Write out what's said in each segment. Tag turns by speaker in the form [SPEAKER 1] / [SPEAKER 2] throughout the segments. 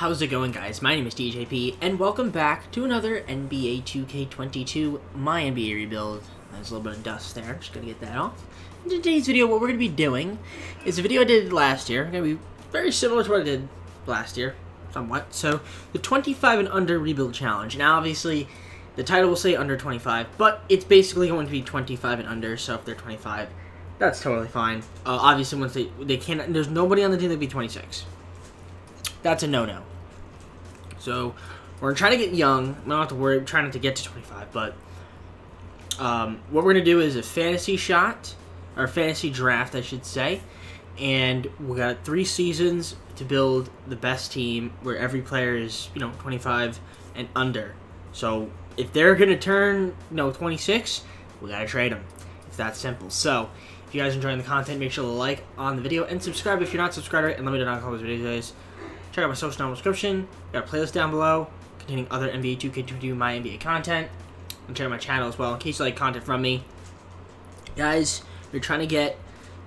[SPEAKER 1] How's it going guys? My name is TJP and welcome back to another NBA 2K22 My NBA rebuild. There's a little bit of dust there, I'm just gonna get that off. In today's video what we're gonna be doing is a video I did last year. It's Gonna be very similar to what I did last year, somewhat. So the 25 and under rebuild challenge. Now obviously the title will say under 25, but it's basically going to be 25 and under, so if they're 25, that's totally fine. Uh, obviously once they they can't there's nobody on the team that'd be 26 that's a no-no. So we're trying to get young. We don't have to worry. I'm trying not to get to 25, but um, what we're gonna do is a fantasy shot or fantasy draft, I should say, and we got three seasons to build the best team where every player is you know 25 and under. So if they're gonna turn you know 26, we gotta trade them. It's that simple. So if you guys are enjoying the content, make sure to like on the video and subscribe if you're not subscribed. And let me know down in the comments videos. Check out my social down description. Got a playlist down below containing other NBA 2K22 My NBA content. And check out my channel as well in case you like content from me. Guys, we're trying to get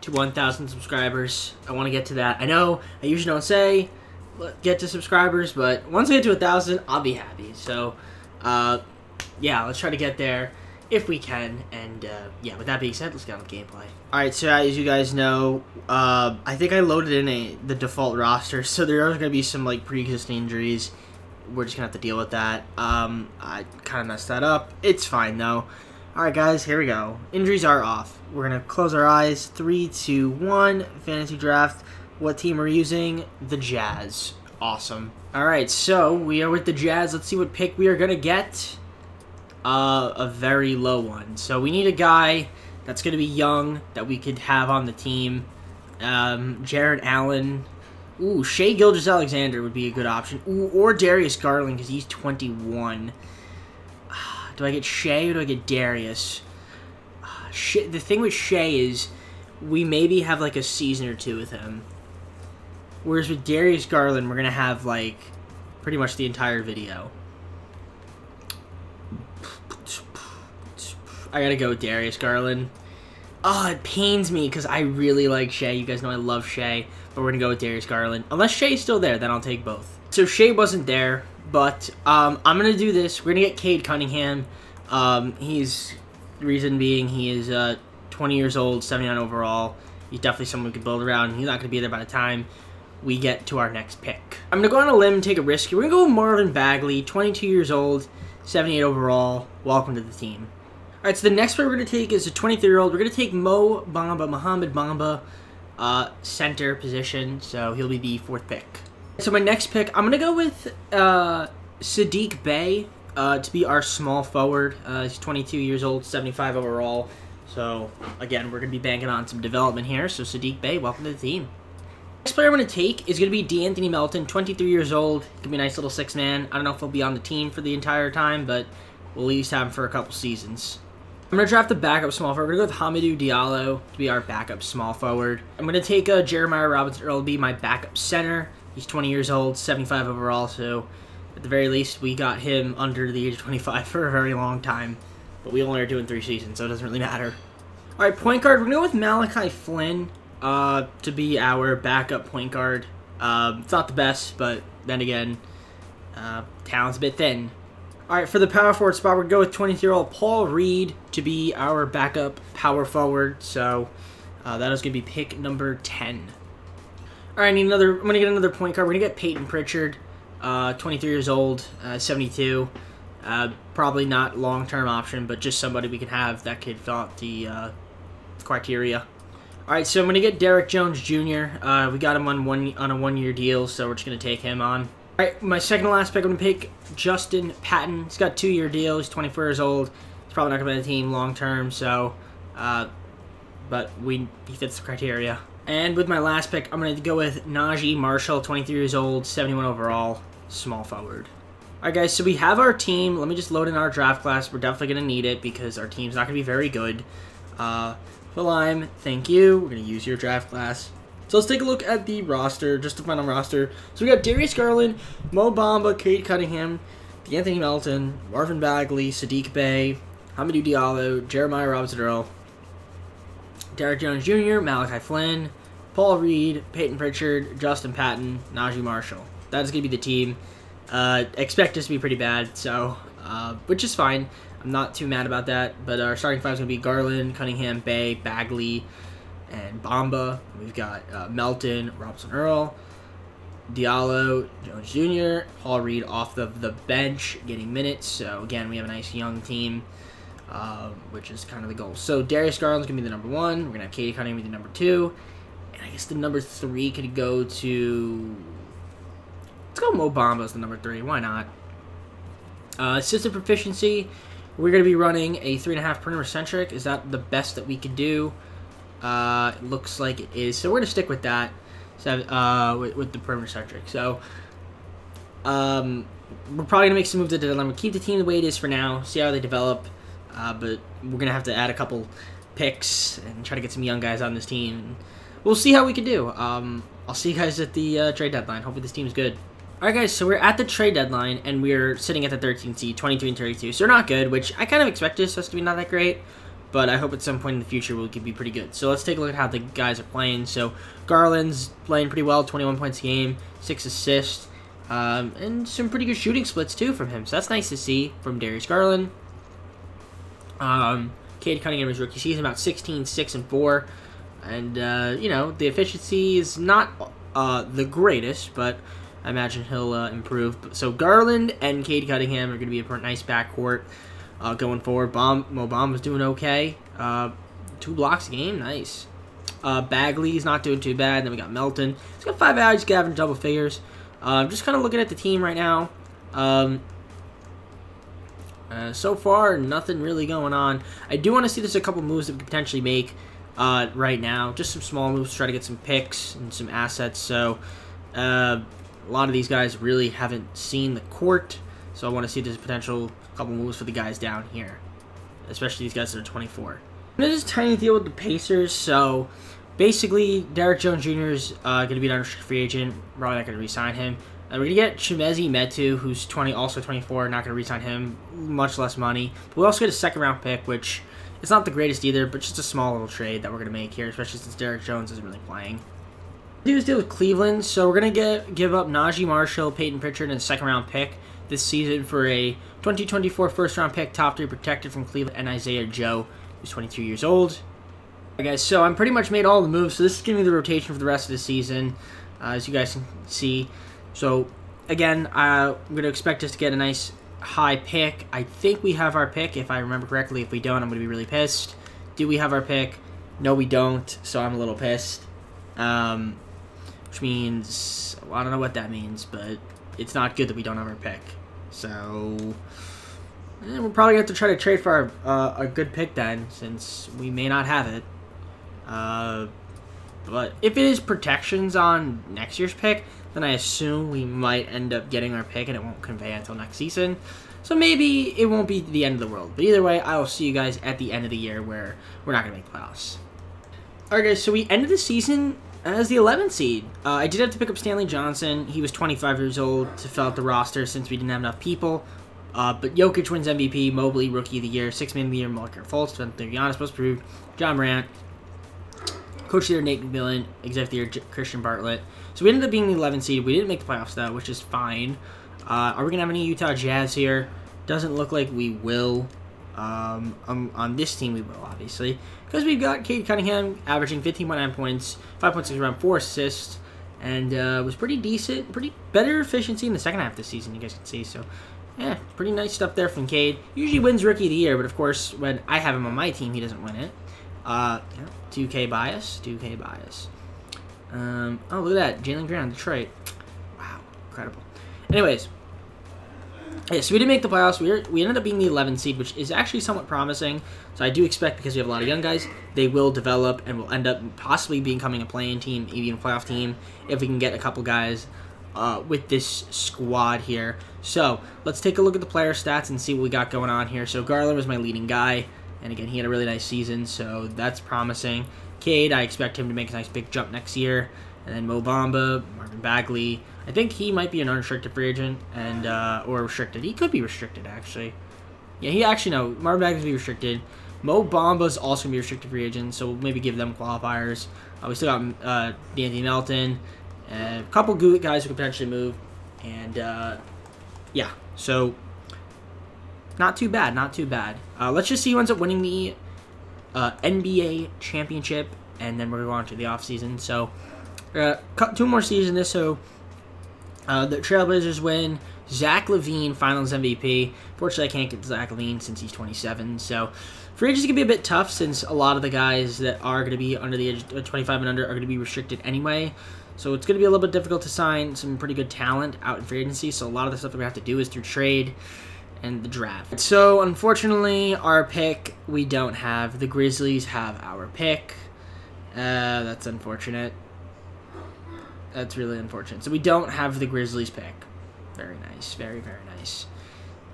[SPEAKER 1] to 1,000 subscribers. I want to get to that. I know I usually don't say get to subscribers, but once I get to 1,000, I'll be happy. So, uh, yeah, let's try to get there if we can. And, uh, yeah, with that being said, let's get on the gameplay. Alright, so as you guys know, uh, I think I loaded in a the default roster, so there are going to be some, like, pre-existing injuries. We're just to have to deal with that. Um, I kind of messed that up. It's fine, though. Alright, guys, here we go. Injuries are off. We're to close our eyes. Three, two, one. Fantasy draft. What team are we using? The Jazz. Awesome. Alright, so we are with the Jazz. Let's see what pick we are to get. Uh, a very low one. So we need a guy that's going to be young that we could have on the team. Um, Jarrett Allen. Ooh, Shai Gilgeous-Alexander would be a good option. Ooh, or Darius Garland because he's 21. Do I get Shai or do I get Darius? The thing with Shai is we maybe have like a season or two with him. Whereas with Darius Garland, we're going to have like pretty much the entire video. I gotta go with Darius Garland. Oh, it pains me because I really like Shai. You guys know I love Shai, but we're gonna go with Darius Garland. Unless Shai's still there, then I'll take both. So Shai wasn't there, but um, I'm gonna do this. We're gonna get Cade Cunningham. Um, he's reason being he is uh, 20 years old, 79 overall. He's definitely someone we could build around. He's not gonna be there by the time we get to our next pick. I'm gonna go on a limb, and take a risk. We're gonna go Marvin Bagley, 22 years old, 78 overall. Welcome to the team. Alright, so the next player we're going to take is a 23-year-old. We're going to take Mo Bamba, Mohamed Bamba, uh, center position. So he'll be the fourth pick. So my next pick, I'm going to go with uh, Saddiq Bey uh, to be our small forward. Uh, he's 22 years old, 75 overall. So, again, we're going to be banking on some development here. So Saddiq Bey, welcome to the team. Next player I'm going to take is going to be De'Anthony Melton, 23 years old. To be a nice little six-man. I don't know if he'll be on the team for the entire time, but we'll at least have him for a couple seasons. I'm going to draft the backup small forward. We're going to go with Hamidou Diallo to be our backup small forward. I'm going to take uh, Jeremiah Robinson Earl to be my backup center. He's 20 years old, 75 overall, so at the very least, we got him under the age of 25 for a very long time. But we only are doing three seasons, so it doesn't really matter. All right, point guard. We're going to go with Malachi Flynn uh, to be our backup point guard. Uh, it's not the best, but then again, uh, talent's a bit thin. All right, for the power forward spot, we're going to go with 23-year-old Paul Reed to be our backup power forward. So uh, that is going to be pick number 10. All right, I need another. I'm going to get another point guard. We're going to get Payton Pritchard, uh, 23 years old, uh, 72. Uh, probably not long-term option, but just somebody we can have that could fill out the uh, criteria. All right, so I'm going to get Derrick Jones Jr. Uh, we got him on one on a one-year deal, so we're just going to take him on. All right, my second to last pick, I'm going to pick Justin Patton. He's got two-year deal. He's 24 years old. He's probably not going to be on the team long-term, so, uh, but we he fits the criteria. And with my last pick, I'm going to go with Naji Marshall, 23 years old, 71 overall, small forward. All right, guys, so we have our team. Let me just load in our draft class. We're definitely going to need it because our team's not going to be very good. Uh, Lime, thank you. We're going to use your draft class. So let's take a look at the roster, just the final roster. So we got Darius Garland, Mo Bamba, Cade Cunningham, De'Anthony Melton, Marvin Bagley, Saddiq Bey, Hamidou Diallo, Jeremiah Robinson Earl, Derrick Jones Jr., Malachi Flynn, Paul Reed, Payton Pritchard, Justin Patton, Naji Marshall. that is going to be the team. Uh, expect this to be pretty bad, so uh, which is fine. I'm not too mad about that. But our starting five is going to be Garland, Cunningham, Bey, Bagley, and Bamba. We've got uh, Melton, Robson Earl, Diallo, Jones Jr., Paul Reed off the, the bench getting minutes. So again, we have a nice young team, uh, which is kind of the goal. So Darius Garland's going to be the number one. We're going to have Cade Cunningham be the number two. And I guess the number three could go to... Let's go Mo Bamba as the number three. Why not? Uh, assistant proficiency, we're going to be running a 3.5 perimeter centric. Is that the best that we could do? Uh, it looks like it is. So we're going to stick with that uh, with, with the perimeter centric. So um, we're probably going to make some moves at the. We'll keep the team the way it is for now, see how they develop. Uh, but we're going to have to add a couple picks and try to get some young guys on this team. We'll see how we can do. Um, I'll see you guys at the uh, trade deadline. Hopefully this team's good. Alright guys, so we're at the trade deadline, and we're sitting at the 13th seed, 23 and 32. So not good, which I kind of expected us to be not that great, but I hope at some point in the future we can be pretty good. So let's take a look at how the guys are playing. So Garland's playing pretty well, 21 points a game, 6 assists, um, and some pretty good shooting splits too from him. So that's nice to see from Darius Garland. Um, Cade Cunningham is rookie season, about 16, 6, and 4. And, uh, you know, the efficiency is not uh, the greatest, but I imagine he'll uh, improve. So Garland and Cade Cunningham are going to be a nice backcourt uh, going forward. Bomb Mo Bamba's doing okay. Uh, two blocks a game, nice. Uh, Bagley's not doing too bad. Then we got Melton. He's got five average, Gavin double figures. I'm just kind of looking at the team right now. Um, uh, so far, nothing really going on. I do want to see there's a couple moves that we could potentially make uh, right now. Just some small moves try to get some picks and some assets. So, uh, a lot of these guys really haven't seen the court, so I want to see this potential couple moves for the guys down here, especially these guys that are 24. This is a tiny deal with the Pacers, so basically Derrick Jones Jr. is uh, going to be an unrestricted free agent. Probably not going to re-sign him. We're going to get Chimezie Metu, who's 20, also 24, not going to re-sign him, much less money. But we also get a second-round pick, which it's not the greatest either, but just a small little trade that we're going to make here, especially since Derrick Jones isn't really playing do is deal with Cleveland, so we're gonna get give up Naji Marshall, Payton Pritchard, and a second round pick this season for a 2024 first round pick, top three protected from Cleveland, and Isaiah Joe, who's 22 years old. Alright guys, so I'm pretty much made all the moves, so this is giving me the rotation for the rest of the season, uh, as you guys can see. So again, uh, I'm gonna expect us to get a nice high pick. I think we have our pick, if I remember correctly. If we don't, I'm gonna be really pissed. Do we have our pick? No, we don't, so I'm a little pissed. Um, which means well, I don't know what that means, but it's not good that we don't have our pick. So eh, we're probably gonna have to try to trade for uh, a good pick then, since we may not have it. Uh, but if it is protections on next year's pick, then I assume we might end up getting our pick and it won't convey until next season. So maybe it won't be the end of the world. But either way, I will see you guys at the end of the year where we're not going to make playoffs. Alright guys, so we ended the season as the 11th seed. Uh, I did have to pick up Stanley Johnson. He was 25 years old to fill out the roster since we didn't have enough people. Uh, but Jokic wins MVP, Mobley Rookie of the Year, Six Man of the Year, Markelle Fultz, Giannis most improved, Ja Morant, Coach of the Year Nate McMillan, Executive of the Year Christian Bartlett. So we ended up being the 11th seed. We didn't make the playoffs though, which is fine. Uh, are we gonna have any Utah Jazz here? Doesn't look like we will. Um, um, on this team, we will, obviously. Because we've got Cade Cunningham averaging 15.9 points, 5.6 around 4 assists, and uh, was pretty decent, pretty better efficiency in the second half the season, you guys can see. So, yeah, pretty nice stuff there from Cade. Usually wins Rookie of the Year, but of course, when I have him on my team, he doesn't win it. Uh, yeah, 2K bias, 2K bias. Um, oh, look at that, Jalen Green, on Detroit. Wow, incredible. Anyways, yeah, so we didn't make the playoffs. We, were, we ended up being the 11th seed, which is actually somewhat promising. So I do expect, because we have a lot of young guys, they will develop and will end up possibly becoming a playing team, even a playoff team, if we can get a couple guys uh, with this squad here. So let's take a look at the player stats and see what we got going on here. So Garland was my leading guy, and again, he had a really nice season, so that's promising. Cade, I expect him to make a nice big jump next year. And then Mo Bamba, Marvin Bagley, I think he might be an unrestricted free agent and uh, or restricted. He could be restricted actually. Yeah, he actually no. Marvin Bagley's be restricted. Mo Bamba's also gonna be restricted free agent, so we'll maybe give them qualifiers. Uh, we still got uh, De'Anthony Melton, a couple good guys who could potentially move. And, uh, yeah, so not too bad, not too bad. Uh, let's just see who ends up winning the uh, NBA championship, and then we're going to go on to the offseason. So, cut two more seasons this, so uh, the Trailblazers win. Zach LaVine, Finals MVP. Fortunately, I can't get Zach LaVine since he's 27. So, free agency can be a bit tough since a lot of the guys that are going to be under the age of 25 and under are going to be restricted anyway. So, it's going to be a little bit difficult to sign some pretty good talent out in free agency. So, a lot of the stuff that we have to do is through trade and the draft. So, unfortunately, our pick we don't have. The Grizzlies have our pick. Uh, that's unfortunate. That's really unfortunate. So we don't have the Grizzlies pick. Very nice. Very, very nice.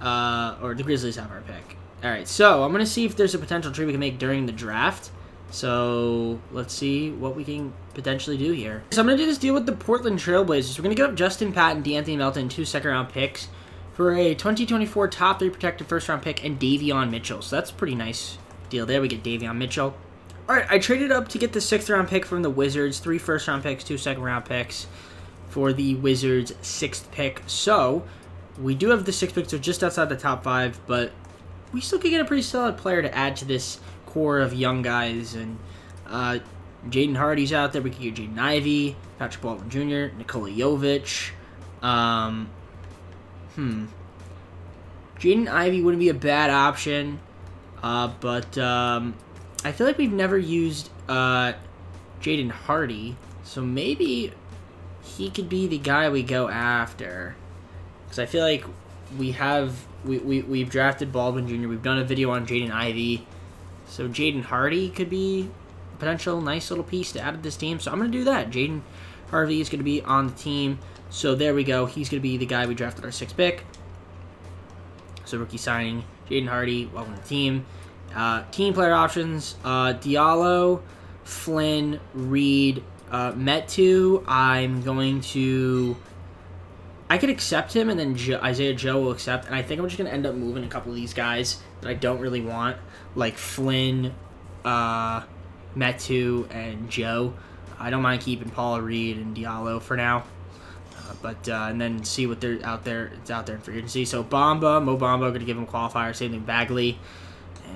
[SPEAKER 1] Uh, or the Grizzlies have our pick. All right, so I'm going to see if there's a potential trade we can make during the draft. So let's see what we can potentially do here. So I'm going to do this deal with the Portland Trailblazers. We're going to give up Justin Patton, De'Anthony Melton, two second-round picks for a 2024 top three protected first-round pick and Davion Mitchell. So that's a pretty nice deal there. We get Davion Mitchell. All right, I traded up to get the sixth round pick from the Wizards, three first round picks, two second round picks for the Wizards' sixth pick. So we do have the sixth pick, so just outside the top five, but we still could get a pretty solid player to add to this core of young guys. And uh, Jaden Hardy's out there. We could get Jaden Ivey, Patrick Baldwin Jr., Nikola Jovic. Um, hmm. Jaden Ivey wouldn't be a bad option, uh, but um, I feel like we've never used uh, Jaden Hardy, so maybe he could be the guy we go after. Because I feel like we have we, we we've drafted Baldwin Jr. We've done a video on Jaden Ivey, so Jaden Hardy could be a potential nice little piece to add to this team. So I'm gonna do that. Jaden Hardy is gonna be on the team. So there we go. He's gonna be the guy we drafted our sixth pick. So rookie signing, Jaden Hardy, welcome to the team. Uh, team player options: uh, Diallo, Flynn, Reed, uh, Metu. I'm going to. I could accept him, and then jo- Isaiah Joe will accept. And I think I'm just gonna end up moving a couple of these guys that I don't really want, like Flynn, uh, Metu, and Joe. I don't mind keeping Paul Reed and Diallo for now. Uh, but uh, and then see what they're out there. It's out there in free agency. So Bamba, Mo Bamba, gonna give him qualifier. Same thing Bagley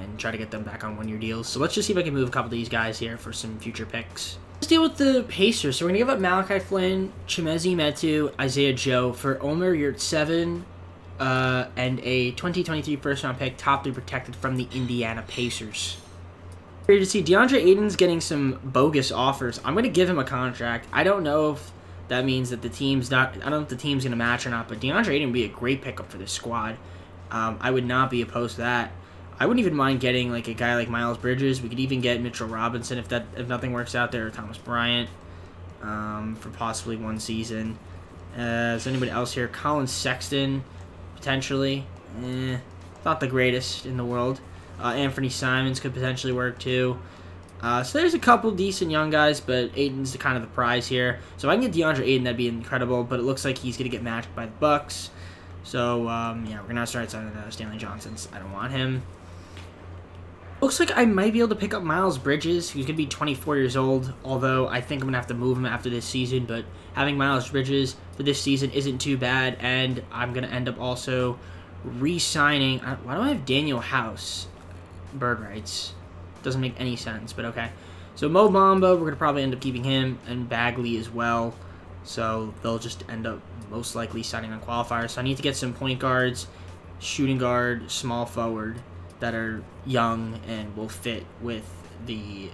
[SPEAKER 1] and try to get them back on one-year deals. So let's just see if I can move a couple of these guys here for some future picks. Let's deal with the Pacers. So we're going to give up Malachi Flynn, Chimezie Metu, Isaiah Joe for Omer Yurtseven, uh, and a 2023 first-round pick, top three protected from the Indiana Pacers. Here to see DeAndre Ayton's getting some bogus offers. I'm going to give him a contract. I don't know if that means that the team's not. I don't know if the team's going to match or not, but DeAndre Ayton would be a great pickup for this squad. Um, I would not be opposed to that. I wouldn't even mind getting like a guy like Miles Bridges. We could even get Mitchell Robinson if that if nothing works out there, or Thomas Bryant um, for possibly one season. Uh, is anybody else here? Collin Sexton, potentially. Eh, not the greatest in the world. Uh, Anthony Simons could potentially work too. Uh, so there's a couple decent young guys, but Ayton's the kind of the prize here. So if I can get DeAndre Ayton, that'd be incredible. But it looks like he's gonna get matched by the Bucks. So um, yeah, we're gonna start signing uh, Stanley Johnson. I don't want him. Looks like I might be able to pick up Miles Bridges, who's going to be 24 years old, although I think I'm going to have to move him after this season, but having Miles Bridges for this season isn't too bad, and I'm going to end up also re-signing... Uh, why do I have Daniel House? Bird rights. Doesn't make any sense, but okay. So Mo Bamba, we're going to probably end up keeping him, and Bagley as well, so they'll just end up most likely signing on qualifiers. So I need to get some point guards, shooting guard, small forward, that are young and will fit with the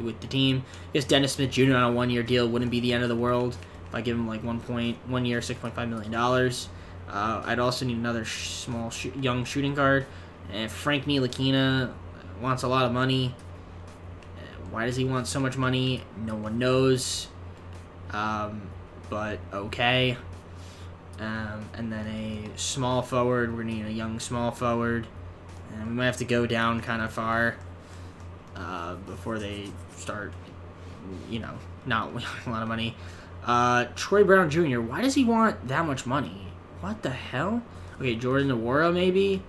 [SPEAKER 1] with the team. I guess Dennis Smith Jr. on a one year deal wouldn't be the end of the world if I give him like one point one year, six point five million dollars. Uh, I'd also need another sh small sh young shooting guard. And Frank Ntilikina wants a lot of money. Why does he want so much money? No one knows. Um, but okay. Um, and then a small forward. We're needing a young small forward. And we might have to go down kind of far uh, before they start, you know, not a lot of money. Uh, Troy Brown Jr., why does he want that much money? What the hell? Okay, Jordan Nwora maybe?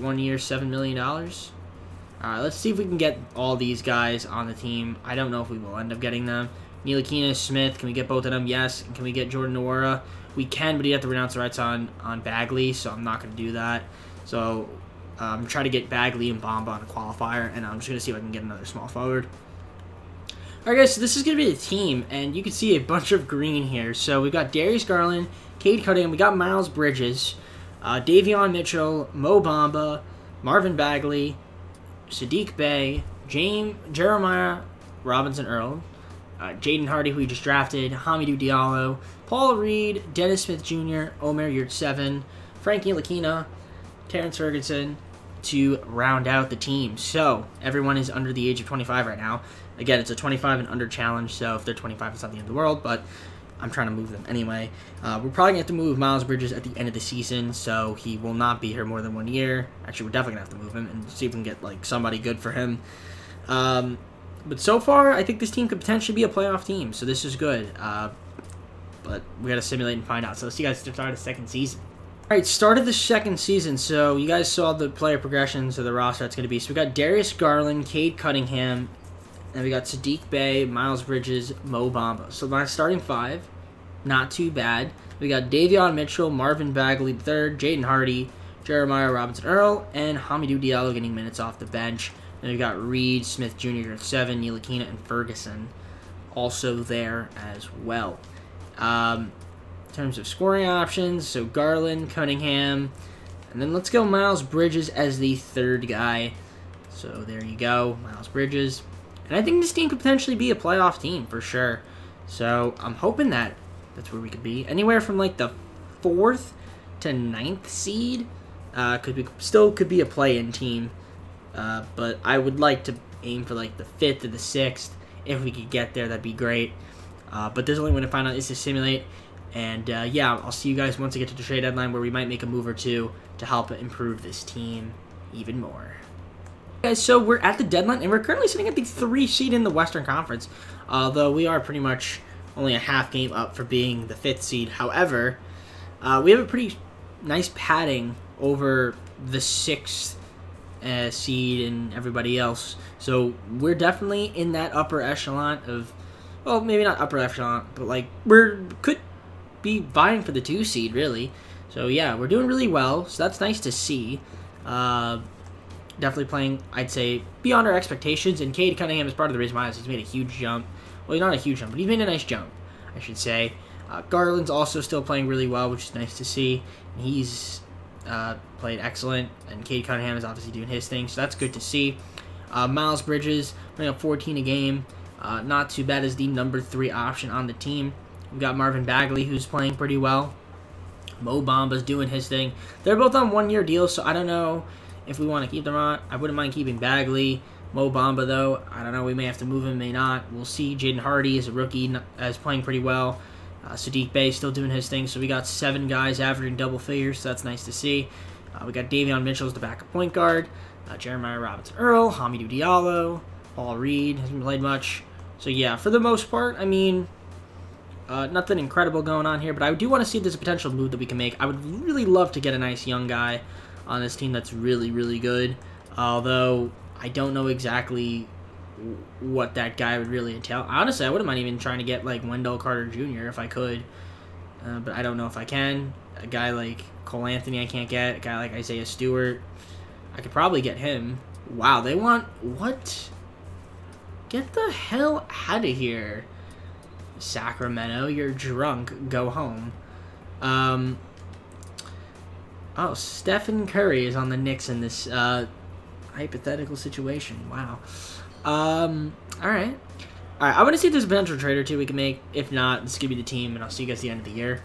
[SPEAKER 1] One year, $7 million? Alright, let's see if we can get all these guys on the team. I don't know if we will end up getting them. Ntilikina, Smith, can we get both of them? Yes. Can we get Jordan Nwora? We can, but he have to renounce the rights on, on Bagley, so I'm not going to do that. So I'm um, trying to get Bagley and Bamba on a qualifier, and I'm just going to see if I can get another small forward. Alright guys, so this is going to be the team, and you can see a bunch of green here. So we've got Darius Garland, Cade Cunningham, we got Miles Bridges, uh, Davion Mitchell, Mo Bamba, Marvin Bagley, Saddiq Bey, James, Jeremiah Robinson Earl, uh, Jaden Hardy, who we just drafted, Hamidou Diallo, Paul Reed, Dennis Smith Jr., Omer Yurtseven, Frank Ntilikina, Terrence Ferguson to round out the team. So, everyone is under the age of 25 right now. Again, it's a 25 and under challenge, so if they're 25, it's not the end of the world, but I'm trying to move them anyway. Uh, we're probably going to have to move Miles Bridges at the end of the season, so he will not be here more than one year. Actually, we're definitely going to have to move him and see if we can get like somebody good for him. Um, but so far, I think this team could potentially be a playoff team, so this is good. Uh, but we got to simulate and find out. So let's see you guys start the second season. All right, start of the second season. So you guys saw the player progressions of the roster that's going to be. So we got Darius Garland, Cade Cunningham, and we got Saddiq Bey, Miles Bridges, Mo Bamba. So my starting five, not too bad. We got Davion Mitchell, Marvin Bagley third, Jaden Hardy, Jeremiah Robinson Earl, and Hamidou Diallo getting minutes off the bench. Then we got Reed, Smith Jr. at seven, Ntilikina, and Ferguson also there as well. Um, in terms of scoring options, so Garland, Cunningham, and then let's go Miles Bridges as the third guy. So there you go, Miles Bridges. And I think this team could potentially be a playoff team for sure. So I'm hoping that that's where we could be. Anywhere from like the fourth to ninth seed uh, could be still could be a play-in team. Uh, but I would like to aim for like the fifth or the sixth. If we could get there, that'd be great. Uh, but there's only way to find out is to simulate. And uh, yeah, I'll see you guys once I get to the trade deadline where we might make a move or two to help improve this team even more. Guys, so we're at the deadline, and we're currently sitting at the three seed in the Western Conference, although we are pretty much only a half game up for being the fifth seed. However, uh, we have a pretty nice padding over the sixth uh, seed and everybody else, so we're definitely in that upper echelon of, well, maybe not upper echelon, but like we're could be vying for the two seed, really. So yeah, we're doing really well. So that's nice to see. Uh, definitely playing, I'd say, beyond our expectations. And Cade Cunningham is part of the reason why he's made a huge jump. Well, not a huge jump, but he's made a nice jump, I should say. Uh, Garland's also still playing really well, which is nice to see. He's uh, played excellent, and Cade Cunningham is obviously doing his thing, so that's good to see. Uh, Miles Bridges putting up 14 a game, uh, not too bad as the number three option on the team. We've got Marvin Bagley, who's playing pretty well. Mo Bamba's doing his thing. They're both on one-year deals, so I don't know if we want to keep them on. I wouldn't mind keeping Bagley. Mo Bamba, though, I don't know. We may have to move him, may not. We'll see. Jaden Hardy is a rookie, is playing pretty well. Uh, Saddiq Bey still doing his thing. So we got seven guys averaging double figures, so that's nice to see. Uh, we got Davion Mitchell as the backup point guard. Uh, Jeremiah Robinson Earl, Hamidou Diallo, Paul Reed hasn't played much. So yeah, for the most part, I mean, uh, nothing incredible going on here, but I do want to see if there's a potential move that we can make. I would really love to get a nice young guy on this team that's really, really good. Although, I don't know exactly what that guy would really entail. Honestly, I wouldn't mind even trying to get, like, Wendell Carter Jr. if I could. Uh, but I don't know if I can. A guy like Cole Anthony I can't get. A guy like Isaiah Stewart. I could probably get him. Wow, they want... What? Get the hell out of here. Sacramento, you're drunk. Go home. Um, oh, Stephen Curry is on the Knicks in this uh, hypothetical situation. Wow. Um, all right. All right, I want to see if there's a potential trade or two we can make. If not, this could be the team, and I'll see you guys at the end of the year.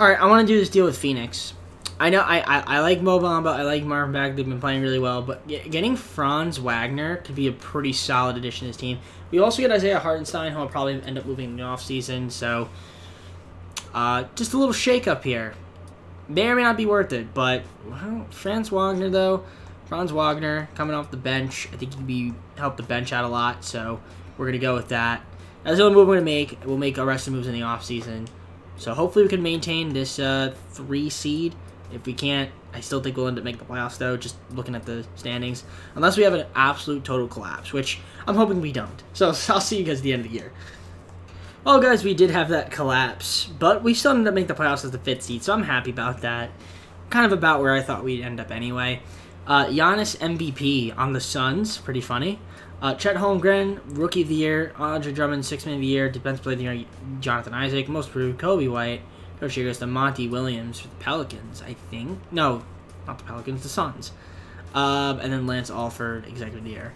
[SPEAKER 1] All right, I want to do this deal with Phoenix. I know I, I, I like Mo Bamba, I like Marvin Bagley, they've been playing really well, but getting Franz Wagner could be a pretty solid addition to this team. We also get Isaiah Hartenstein, who will probably end up moving in the offseason, so uh, just a little shake-up here. May or may not be worth it, but well, Franz Wagner, though, Franz Wagner coming off the bench, I think he can be help the bench out a lot, so we're going to go with that. That's the only move we're going to make. We'll make our rest of the moves in the offseason. So hopefully we can maintain this uh, three seed if we can't, I still think we'll end up making the playoffs, though, just looking at the standings. Unless we have an absolute total collapse, which I'm hoping we don't. So I'll see you guys at the end of the year. Well, guys, we did have that collapse, but we still ended up making the playoffs as the fifth seed, so I'm happy about that. Kind of about where I thought we'd end up anyway. Uh, Giannis MVP on the Suns, pretty funny. Uh, Chet Holmgren, Rookie of the Year. Andre Drummond, Six Man of the Year. Defense Player of the Year, Jonathan Isaac. Most Improved, Coby White. Coach goes to Monty Williams for the Pelicans, I think. No, not the Pelicans, the Suns. Um, and then Lance Alford, Executive of the Year.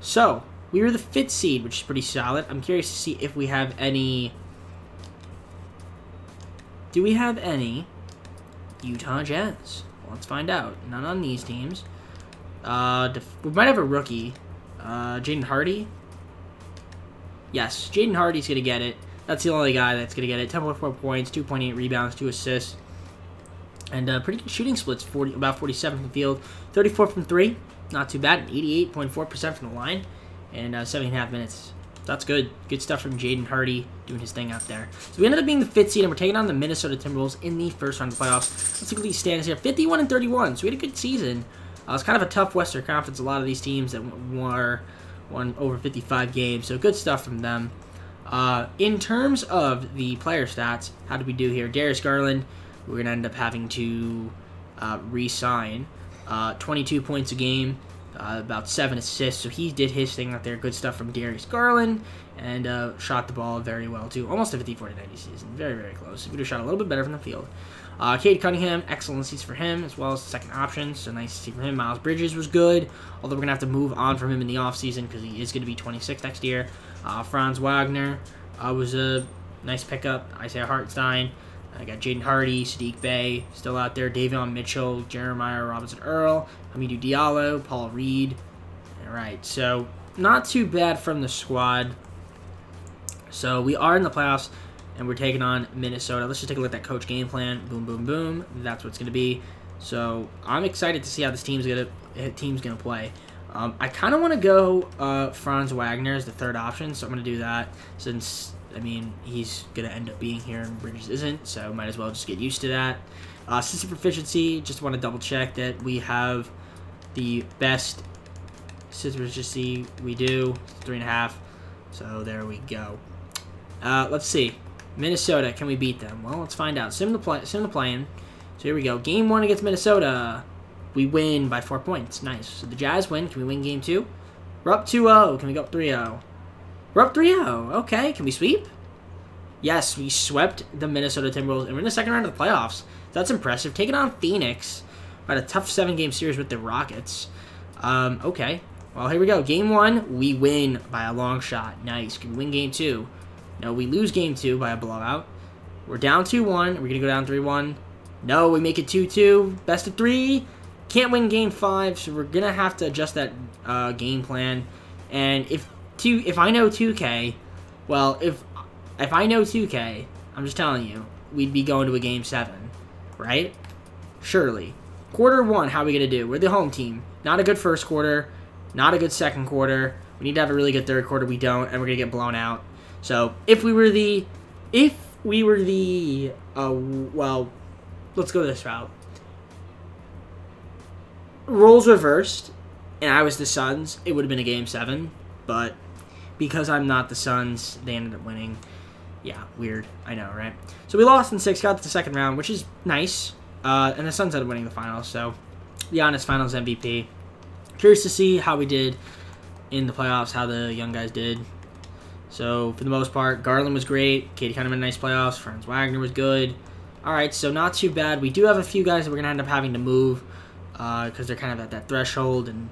[SPEAKER 1] So, we were the fifth seed, which is pretty solid. I'm curious to see if we have any... Do we have any Utah Jazz? Well, let's find out. None on these teams. Uh, we might have a rookie. Uh, Jaden Hardy? Yes, Jaden Hardy's going to get it. That's the only guy that's going to get it. 10.4 points, 2.8 rebounds, 2 assists. And uh, pretty good shooting splits, 40, about 47 from the field. 34 from 3, not too bad. 88.4% from the line. And uh, 7.5 minutes. That's good. Good stuff from Jaden Hardy doing his thing out there. So we ended up being the fifth seed, and we're taking on the Minnesota Timberwolves in the first round of the playoffs. Let's look at these standings here. 51 and 31, so we had a good season. Uh, it's kind of a tough Western Conference. A lot of these teams that were won over 55 games, so good stuff from them. Uh, in terms of the player stats, how did we do here? Darius Garland, we're going to end up having to uh, re-sign. Uh, 22 points a game, uh, about 7 assists, so he did his thing out there. Good stuff from Darius Garland, and uh, shot the ball very well, too. Almost a 50-40-90 season. Very, very close. He would have shot a little bit better from the field. Uh, Cade Cunningham, excellent excellencies for him, as well as the second option, so nice to see from him. Miles Bridges was good, although we're going to have to move on from him in the offseason because he is going to be 26 next year. Uh, Franz Wagner uh, was a nice pickup. Isaiah Hartenstein. I got Jaden Hardy, Saddiq Bey, still out there. Davion Mitchell, Jeremiah Robinson Earl, Hamidou Diallo, Paul Reed. All right, so not too bad from the squad. So we are in the playoffs and we're taking on Minnesota. Let's just take a look at that coach game plan. Boom, boom, boom. That's what it's going to be. So I'm excited to see how this team's gonna eh, team's gonna play. Um, I kind of want to go uh, Franz Wagner as the third option, so I'm gonna do that since I mean he's gonna end up being here and Bridges isn't, so might as well just get used to that. Uh, system proficiency, just want to double check that we have the best system proficiency. We do three and a half, so there we go. Uh, let's see. Minnesota, can we beat them? Well, let's find out. Sim the play, sim the playing. So here we go. Game one against Minnesota. We win by four points. Nice. So the Jazz win. Can we win game two? We're up 2-0. Can we go up 3-0? We're up 3-0. Okay. Can we sweep? Yes, we swept the Minnesota Timberwolves, and we're in the second round of the playoffs. That's impressive. Taking on Phoenix. Had a tough seven-game series with the Rockets. Um, okay. Well, here we go. Game one, we win by a long shot. Nice. Can we win game two? No, we lose game two by a blowout. We're down 2-1. We're going to go down 3-1. No, we make it 2-2. Best of three. Can't win game five, so we're going to have to adjust that uh, game plan. And if two, if I know 2K, well, if if I know 2K, I'm just telling you, we'd be going to a game seven, right? Surely. Quarter one, how are we going to do? We're the home team. Not a good first quarter. Not a good second quarter. We need to have a really good third quarter. We don't, and we're going to get blown out. So if we were the, if we were the, uh, well, let's go this route. Roles reversed, and I was the Suns, it would have been a game seven. But because I'm not the Suns, they ended up winning. Yeah, weird. I know, right? So we lost in six, got to the second round, which is nice. Uh, and the Suns ended up winning the finals. So Giannis Finals MVP. Curious to see how we did in the playoffs, how the young guys did. So for the most part, Garland was great. Katie kind of a nice playoffs. Franz Wagner was good. All right, so not too bad. We do have a few guys that we're gonna end up having to move because uh, they're kind of at that threshold, and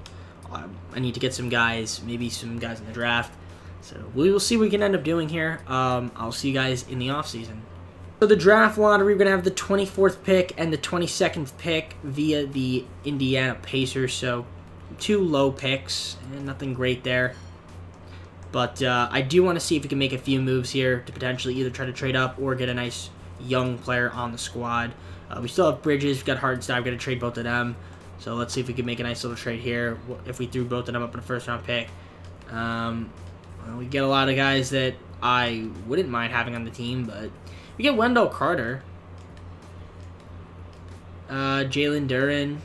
[SPEAKER 1] uh, I need to get some guys, maybe some guys in the draft. So we will see what we can end up doing here. Um, I'll see you guys in the off season. So the draft lottery, we're going to have the 24th pick and the 22nd pick via the Indiana Pacers. So two low picks, and nothing great there. But uh, I do want to see if we can make a few moves here to potentially either try to trade up or get a nice young player on the squad. Uh, we still have Bridges, we've got Hartenstein, we've got to trade both of them. So let's see if we can make a nice little trade here if we threw both of them up in a first round pick. Um, well, we get a lot of guys that I wouldn't mind having on the team, but we get Wendell Carter. Uh, Jalen Duren,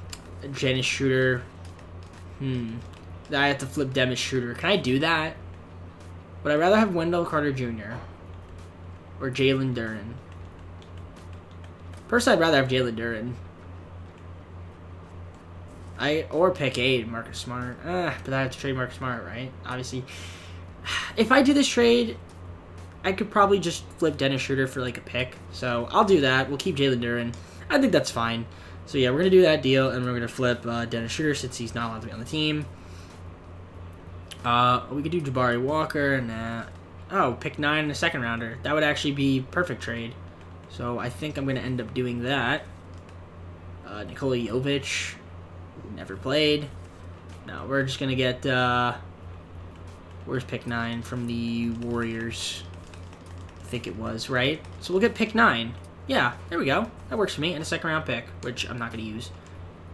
[SPEAKER 1] Dennis Schroeder. Hmm. I have to flip Dennis Schroeder. Can I do that? Would I rather have Wendell Carter Jr. or Jalen Duren? Personally, I'd rather have Jalen Duren. I or pick eight, Marcus Smart. Ah, but I have to trade Marcus Smart, right? Obviously, if I do this trade, I could probably just flip Dennis Schroeder for like a pick. So I'll do that. We'll keep Jalen Duren. I think that's fine. So yeah, we're gonna do that deal, and we're gonna flip uh, Dennis Schroeder since he's not allowed to be on the team. Uh, we could do Jabari Walker. Nah. Oh, pick nine in the second rounder. That would actually be perfect trade. So I think I'm gonna end up doing that. Uh, Nikola Jovic, never played. No, we're just gonna get. Uh, where's pick nine from the Warriors? I think it was right. So we'll get pick nine. Yeah, there we go. That works for me. And a second round pick, which I'm not gonna use.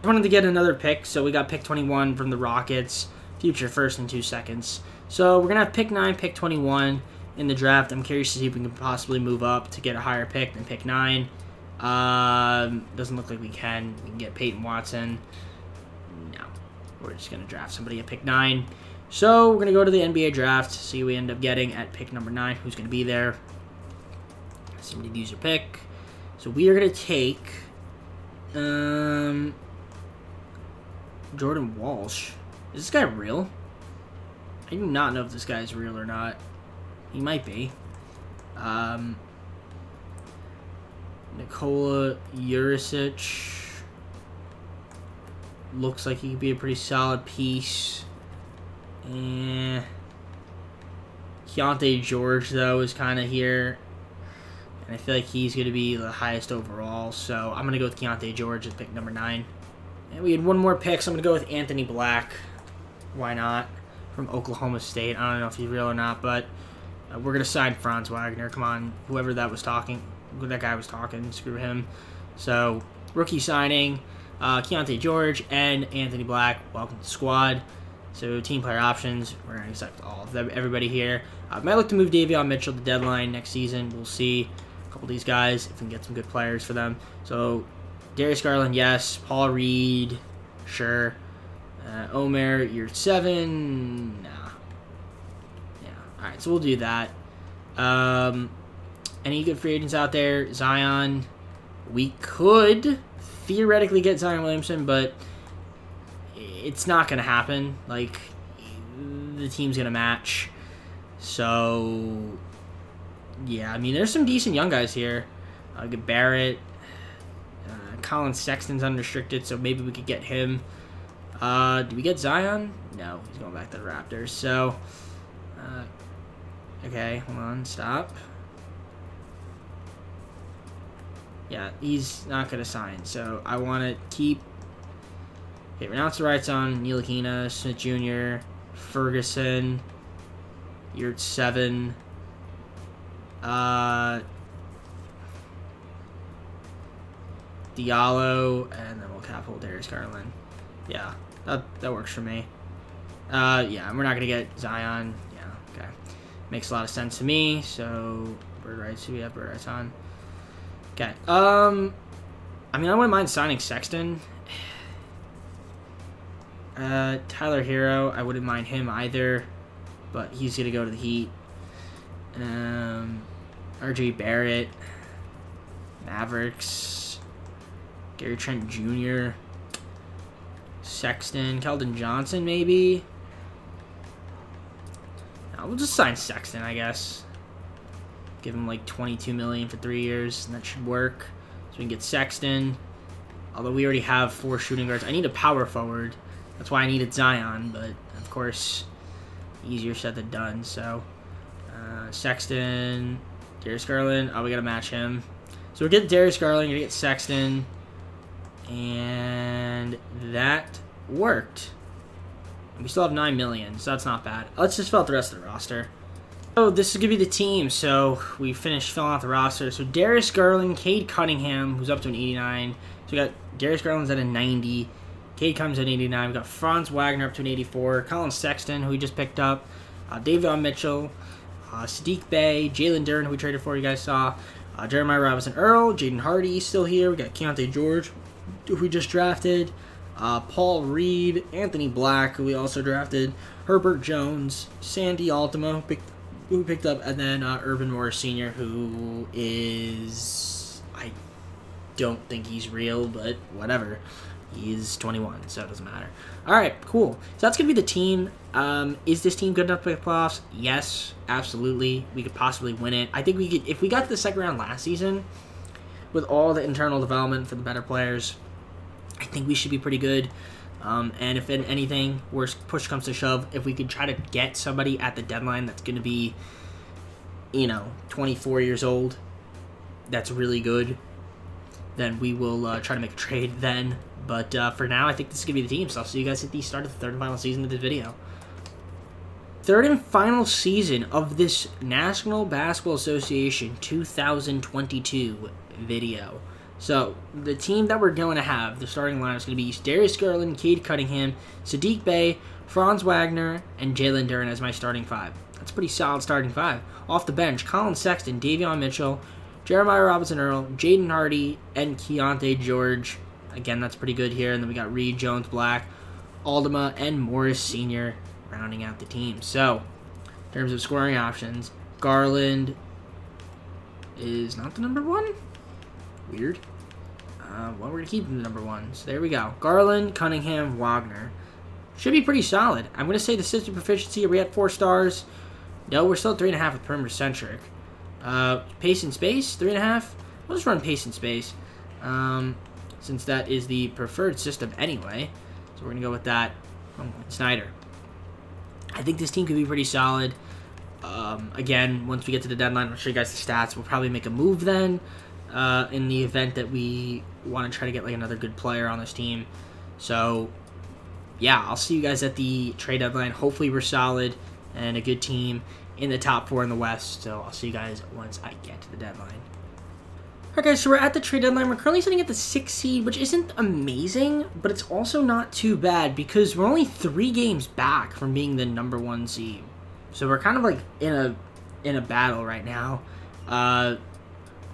[SPEAKER 1] I wanted to get another pick, so we got pick 21 from the Rockets future first in two seconds. So we're going to have pick 9, pick 21 in the draft. I'm curious to see if we can possibly move up to get a higher pick than pick 9. Um, doesn't look like we can. We can get Peyton Watson. No. We're just going to draft somebody at pick 9. So we're going to go to the NBA draft, see who we end up getting at pick number 9, who's going to be there. Somebody use your pick. So we are going to take um, Jordan Walsh. Is this guy real? I do not know if this guy is real or not. He might be. Um, Nikola Jurisic. Looks like he could be a pretty solid piece. Eh. Keyonte George, though, is kind of here. And I feel like he's going to be the highest overall. So I'm going to go with Keyonte George at pick number 9. And we had one more pick, so I'm going to go with Anthony Black. Why not? From Oklahoma State. I don't know if he's real or not, but uh, we're going to sign Franz Wagner. Come on, whoever that was talking, who that guy was talking, screw him. So, rookie signing, uh, Keyonte George and Anthony Black. Welcome to the squad. So, team player options, we're going to accept all of them, everybody here. Uh, might look to move Davion Mitchell to deadline next season. We'll see a couple of these guys if we can get some good players for them. So, Darius Garland, yes. Paul Reed, sure. Uh, Omer, Yurtseven. Nah. Yeah. All right, so we'll do that. Um, any good free agents out there? Zion. We could theoretically get Zion Williamson, but it's not going to happen. Like, the team's going to match. So, yeah, I mean, there's some decent young guys here. Uh, Barrett. Uh, Collin Sexton's unrestricted, so maybe we could get him. Uh, do we get Zion? No, he's going back to the Raptors. So, uh, okay, hold on, stop. Yeah, he's not going to sign. So I want to keep. Okay, renounce the rights on Ntilikina, Smith Jr., Ferguson. Yurtseven. Uh, Diallo, and then we'll cap hold Darius Garland. Yeah, that, that works for me. Uh, yeah, we're not going to get Zion. Yeah, okay. Makes a lot of sense to me. So, bird rights, who we have bird rights on? Okay. Um, I mean, I wouldn't mind signing Sexton. Uh, Tyler Herro, I wouldn't mind him either, but he's going to go to the Heat. Um, RJ Barrett, Mavericks, Gary Trent Jr., Sexton, Keldon Johnson, maybe. No, we'll just sign Sexton, I guess. Give him like 22 million for three years, and that should work. So we can get Sexton. Although we already have four shooting guards, I need a power forward. That's why I needed Zion, but of course, easier said than done. So uh, Sexton, Darius Garland. Oh, we gotta match him. So we get Darius Garland, gonna get Sexton. And that worked. We still have 9 million, so that's not bad. Let's just fill out the rest of the roster. So this is going to be the team, so we finished filling out the roster. So Darius Garland, Cade Cunningham, who's up to an 89. So we got Darius Garland's at a 90. Cade comes at 89. We got Franz Wagner up to an 84. Collin Sexton, who we just picked up. Uh, Davion Mitchell. Uh, Saddiq Bey. Jalen Duren, who we traded for, you guys saw. Uh, Jeremiah Robinson Earl. Jaden Hardy still here. We got Keyonte George who we just drafted, uh, Paul Reed, Anthony Black, who we also drafted, Herbert Jones, Sandy Altima, who picked, who picked up, and then uh, Urban Morris Sr., who is. I don't think he's real, but whatever. He's 21, so it doesn't matter. All right, cool. So that's gonna be the team. Um, is this team good enough to make playoffs? Yes, absolutely. We could possibly win it. I think we could if we got to the second round last season with all the internal development for the better players. I think we should be pretty good. Um, and if in anything, worse push comes to shove, if we could try to get somebody at the deadline that's going to be, you know, 24 years old, that's really good, then we will uh, try to make a trade then. But uh, for now, I think this is going to be the team. So I'll see you guys at the start of the third and final season of this video. Third and final season of this National Basketball Association 2022 video. So, the team that we're going to have, the starting lineup is going to be Darius Garland, Cade Cunningham, Saddiq Bey, Franz Wagner, and Jalen Duren as my starting five. That's pretty solid starting five. Off the bench, Collin Sexton, Davion Mitchell, Jeremiah Robinson Earl, Jaden Hardy, and Keyonte George. Again, that's pretty good here. And then we got Reed, Jones, Black, Aldama, and Morris Sr. rounding out the team. So, in terms of scoring options, Garland is not the number one. Weird. Uh, well, we're going to keep him the number one. So there we go. Garland, Cunningham, Wagner. Should be pretty solid. I'm going to say the system proficiency, are we at four stars? No, we're still at three and a half with perimeter centric. Uh, pace and space, three and a half. We'll just run pace and space. Um, since that is the preferred system anyway. So we're going to go with that. Snyder. I think this team could be pretty solid. Um, again, once we get to the deadline, I'll show you guys the stats. We'll probably make a move then uh, in the event that we want to try to get like another good player on this team. So, yeah, I'll see you guys at the trade deadline. Hopefully, we're solid and a good team in the top four in the West. So, I'll see you guys once I get to the deadline. Alright guys, so we're at the trade deadline. We're currently sitting at the 6th seed, which isn't amazing, but it's also not too bad because we're only three games back from being the number one seed. So we're kind of like in a in a battle right now. Uh,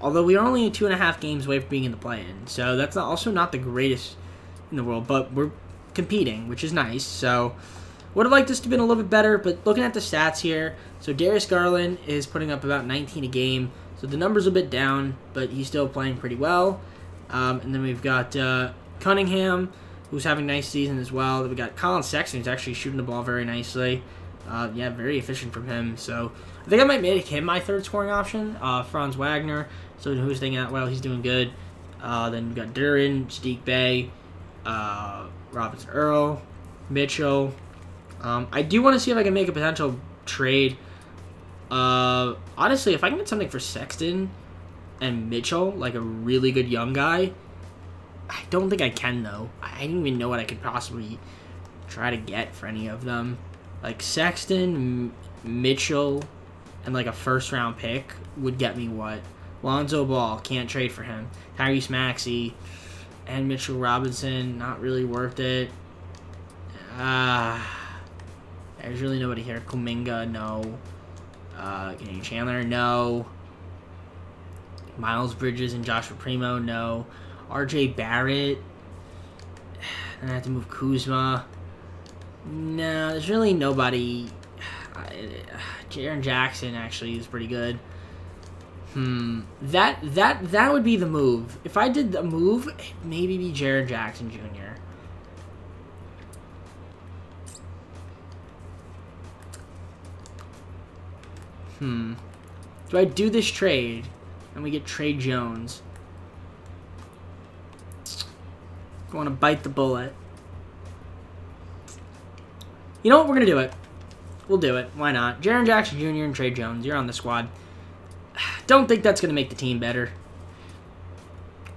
[SPEAKER 1] Although we are only two and a half games away from being in the play-in, so that's also not the greatest in the world. But we're competing, which is nice. So would have liked this to have been a little bit better, but looking at the stats here, so Darius Garland is putting up about 19 a game, so the number's a bit down, but he's still playing pretty well. Um, and then we've got uh, Cunningham, who's having a nice season as well. We got Collin Sexton, who's actually shooting the ball very nicely. Uh, yeah, very efficient from him. So I think I might make him my third scoring option. Uh, Franz Wagner, so who's thinking that, well, he's doing good. Uh, then we've got Duren, Saddiq Bey, uh, Earl, Mitchell. Um, I do want to see if I can make a potential trade. Uh, honestly, if I can get something for Sexton and Mitchell, like a really good young guy, I don't think I can though. I didn't even know what I could possibly try to get for any of them. Like Sexton, M Mitchell, and like a first round pick would get me what Lonzo Ball, can't trade for him. Tyrese Maxey and Mitchell Robinson, not really worth it. Ah, uh, there's really nobody here. Kuminga, no. Uh, Kenny Chandler, no. Miles Bridges and Joshua Primo, no. RJ Barrett. I have to move Kuzma. No, there's really nobody. Uh, Jaren Jackson actually is pretty good. Hmm. That that that would be the move. If I did the move, maybe be Jaren Jackson Jr. Hmm. Do I do this trade and we get Tre Jones? I want to bite the bullet. You know what? We're going to do it. We'll do it. Why not? Jaren Jackson Jr. and Tre Jones, you're on the squad. Don't think that's going to make the team better.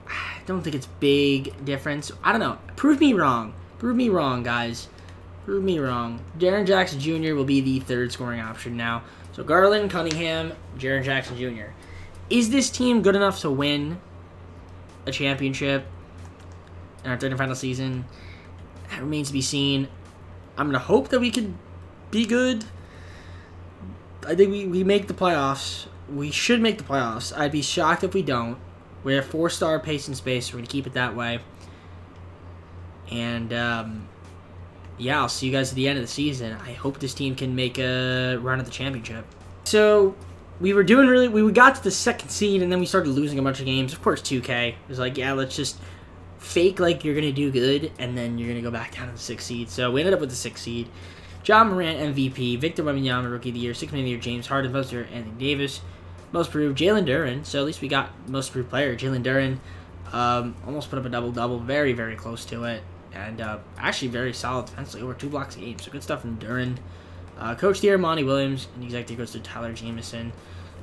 [SPEAKER 1] I don't think it's big difference. I don't know. Prove me wrong. Prove me wrong, guys. Prove me wrong. Jaren Jackson Jr. will be the third scoring option now. So Garland, Cunningham, Jaren Jackson Jr. Is this team good enough to win a championship in our third and final season? That remains to be seen. I'm going to hope that we can be good. I think we, we make the playoffs we should make the playoffs. I'd be shocked if we don't. We have four-star pace and space. We're going to keep it that way. And um, yeah, I'll see you guys at the end of the season. I hope this team can make a run at the championship. So we were doing really. We got to the second seed, and then we started losing a bunch of games. Of course, 2K was like, yeah, let's just fake like you're gonna do good, and then you're gonna go back down to the sixth seed. So we ended up with the sixth seed. Ja Morant MVP, Victor Wembanyama Rookie of the Year, Six Man of the Year, James Harden, Most Anthony Davis, Most Improved Jalen Duren. So at least we got Most Improved Player, Jalen Duren. Um, almost put up a double double, very very close to it, and uh, actually very solid defensively, over two blocks a game. So good stuff from Duren. Uh, Coach the Monty Williams, and executive goes to Tyler Jamison.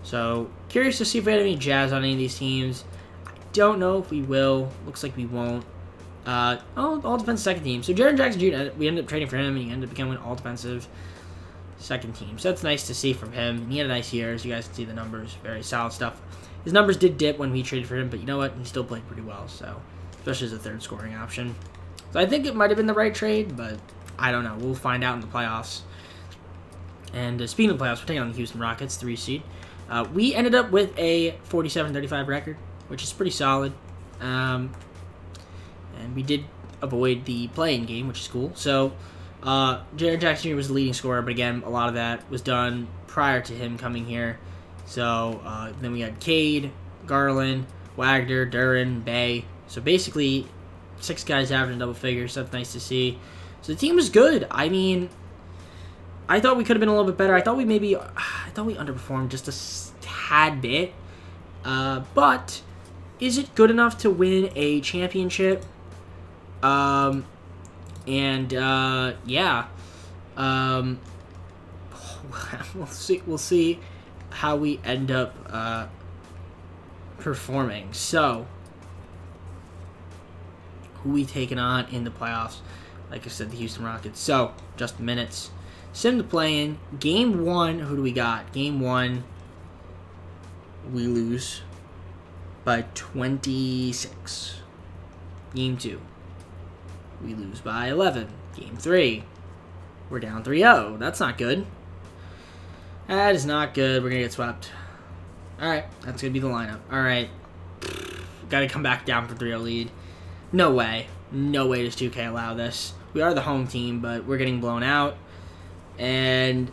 [SPEAKER 1] So curious to see if we had any Jazz on any of these teams. I don't know if we will. Looks like we won't. Uh, all, all defensive second team. So Jaren Jackson Jr. We ended up trading for him, and he ended up becoming all defensive second team. So that's nice to see from him. He had a nice year, as you guys can see the numbers. Very solid stuff. His numbers did dip when we traded for him, but you know what? He still played pretty well. So especially as a third scoring option. So I think it might have been the right trade, but I don't know. We'll find out in the playoffs. And uh, speaking of playoffs, we're taking on the Houston Rockets, three seed. Uh, we ended up with a 47-35 record, which is pretty solid. Um, and we did avoid the playing game, which is cool. So, uh, Jaren Jackson Jr. was the leading scorer, but again, a lot of that was done prior to him coming here. So, uh, then we had Cade, Garland, Wagner, Duren, Bey. So basically, six guys averaging double figures. That's nice to see. So the team was good. I mean, I thought we could have been a little bit better. I thought we maybe, I thought we underperformed just a tad bit. Uh, but is it good enough to win a championship? Um, and uh, yeah, um, we'll see. We'll see how we end up uh, performing. So, who we taking on in the playoffs? Like I said, the Houston Rockets. So, just minutes. Sim to play in. Game one, who do we got? Game one, we lose by 26. Game two, we lose by 11. Game three, we're down 3 0. That's not good. That is not good. We're going to get swept. Alright, that's going to be the lineup. Alright. Got to come back down for 3 0 lead. No way. No way does 2K allow this. We are the home team, but we're getting blown out. And,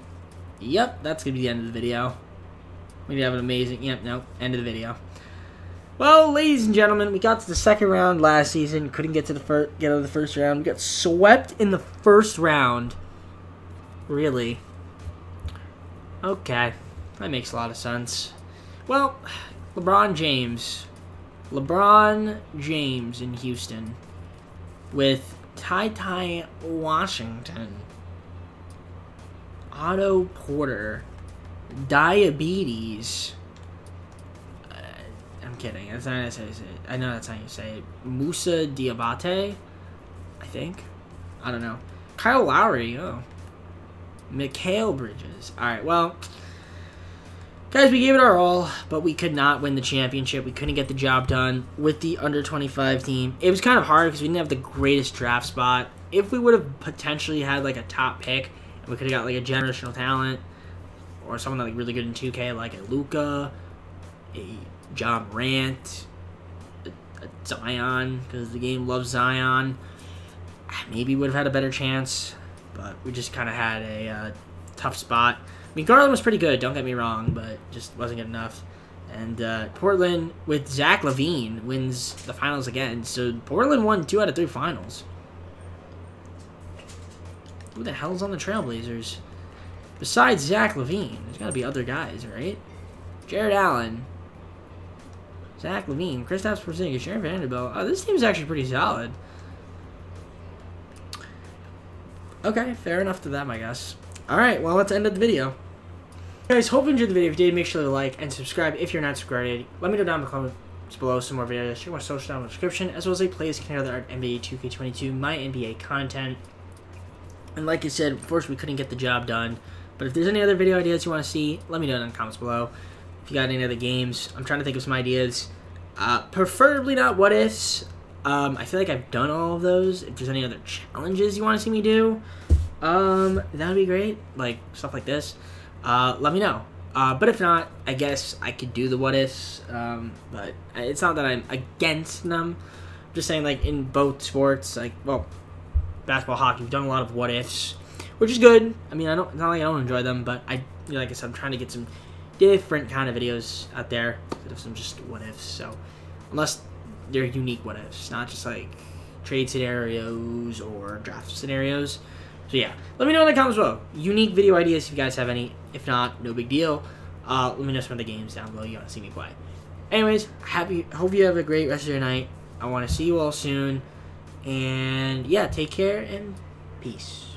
[SPEAKER 1] yep, that's going to be the end of the video. We have an amazing, yep, no, end of the video. Well, ladies and gentlemen, we got to the second round last season. Couldn't get to the first, get out of the first round. We got swept in the first round. Really? Okay, that makes a lot of sense. Well, LeBron James, LeBron James in Houston, with Ty Ty Washington, Otto Porter, diabetes. I'm kidding. That's not how you say it. I know that's how you say it. Moussa Diabate, I think. I don't know. Kyle Lowry. Oh. Mikal Bridges. All right. Well, guys, we gave it our all, but we could not win the championship. We couldn't get the job done with the under 25 team. It was kind of hard because we didn't have the greatest draft spot. If we would have potentially had like a top pick, and we could have got like a generational talent or someone that like really good in 2K, like a Luka, a A, a Zion, because the game loves Zion. Maybe would have had a better chance, but we just kind of had a uh, tough spot. I mean, Garland was pretty good, don't get me wrong, but just wasn't good enough. And uh, Portland, with Zach LaVine, wins the finals again. So Portland won two out of three finals. Who the hell's on the Trailblazers? Besides Zach LaVine, there's got to be other guys, right? Jarrett Allen, Zach LaVine, Kristaps Porzingis, Sharon Vanderbilt. Oh, this team's actually pretty solid. Okay, fair enough to them, I guess. Alright, well, let's end the video. Guys, hope you enjoyed the video. If you did, make sure to like and subscribe if you're not subscribed. Let me know down in the comments below some more videos. Check my social down in the description, as well as a playlist containing other NBA 2K22, my NBA content. And like I said, of course, we couldn't get the job done. But if there's any other video ideas you want to see, let me know in the comments below. If you got any other games, I'm trying to think of some ideas. Uh, preferably not what ifs. Um, I feel like I've done all of those. If there's any other challenges you want to see me do, um, that would be great. Like stuff like this. Uh, let me know. Uh, but if not, I guess I could do the what ifs. Um, but it's not that I'm against them. I'm just saying, like in both sports, like well, basketball, hockey. We've done a lot of what ifs, which is good. I mean, I don't not like I don't enjoy them, but I like I said, I'm trying to get some different kind of videos out there instead of some just what ifs. So unless they're unique what ifs, not just like trade scenarios or draft scenarios. So yeah, let me know in the comments below. Unique video ideas if you guys have any. If not, no big deal. Uh, let me know some of the games down below you want to see me play. Anyways, happy. Hope you have a great rest of your night. I want to see you all soon. And yeah, take care and peace.